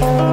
Bye.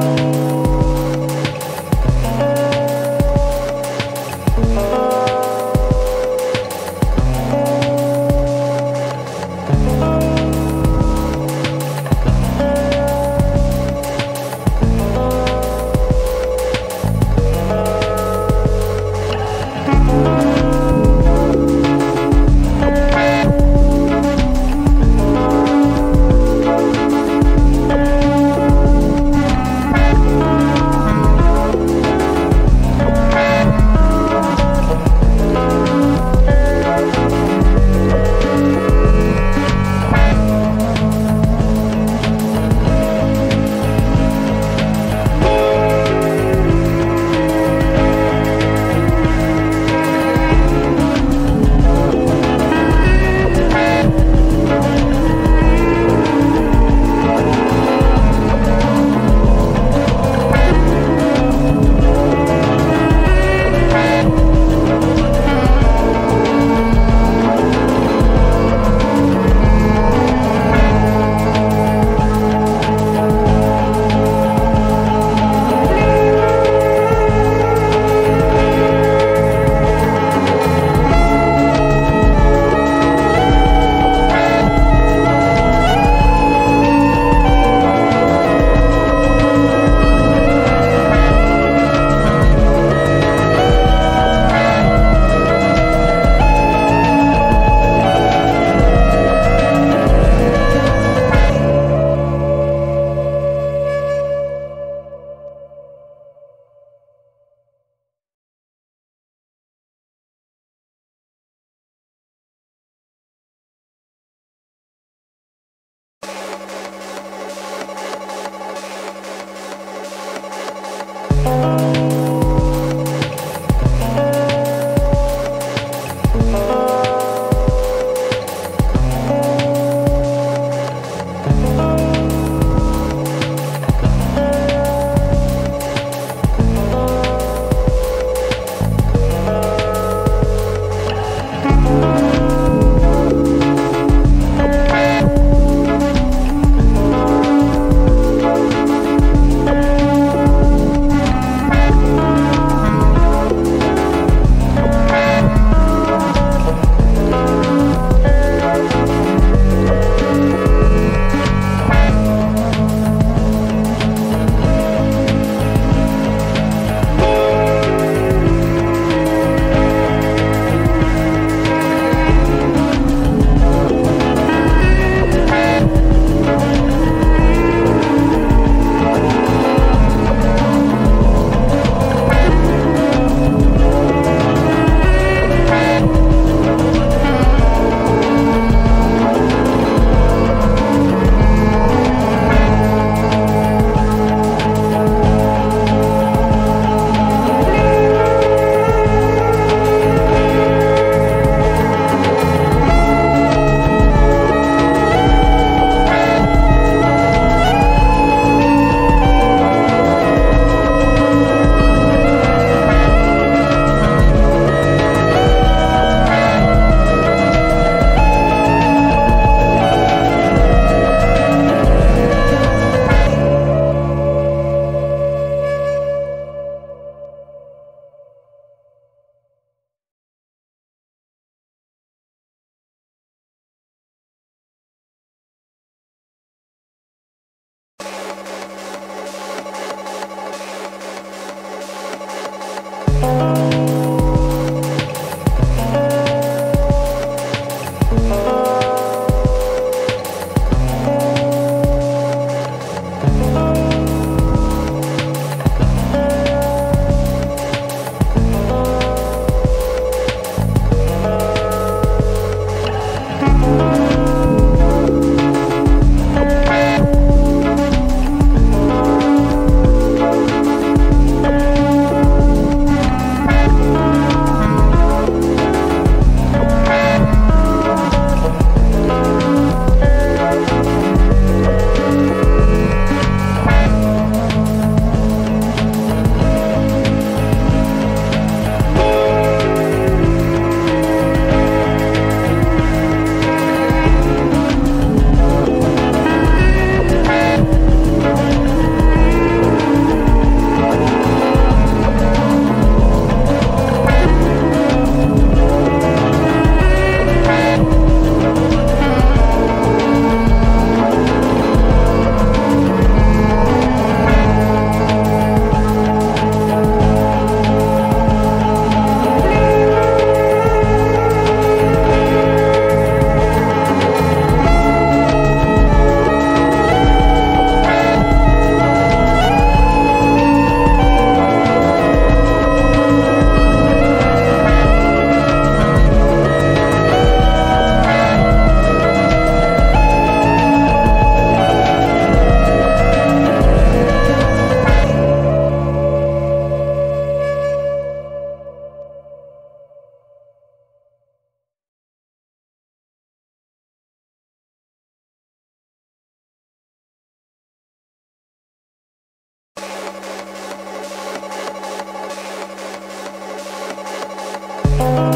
Bye.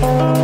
Bye.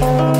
Bye.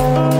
Bye.